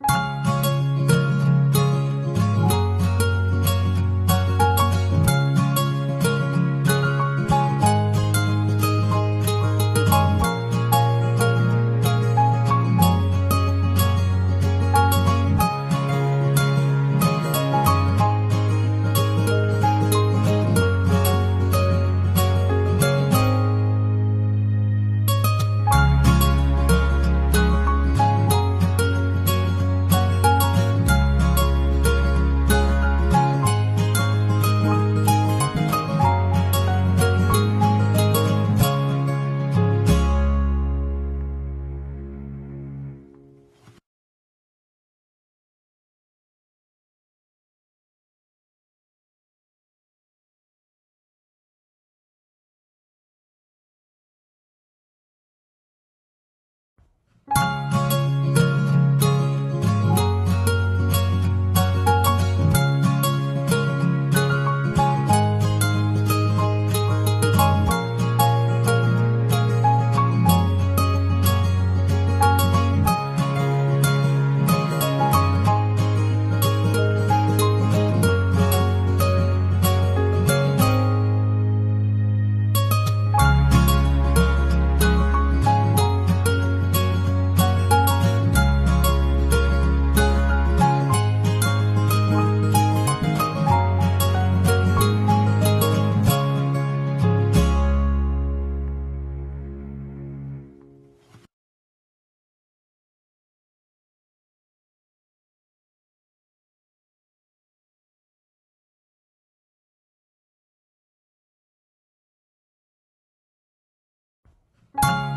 Bye. Bye.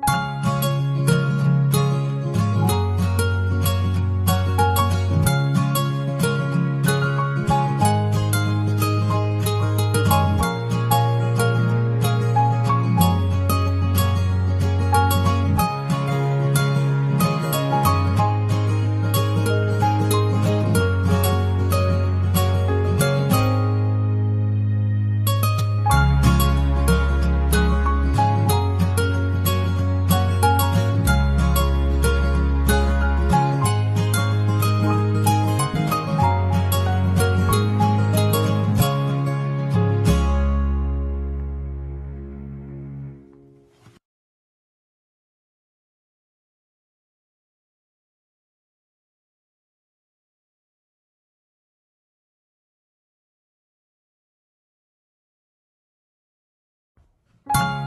You Bye.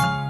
Bye.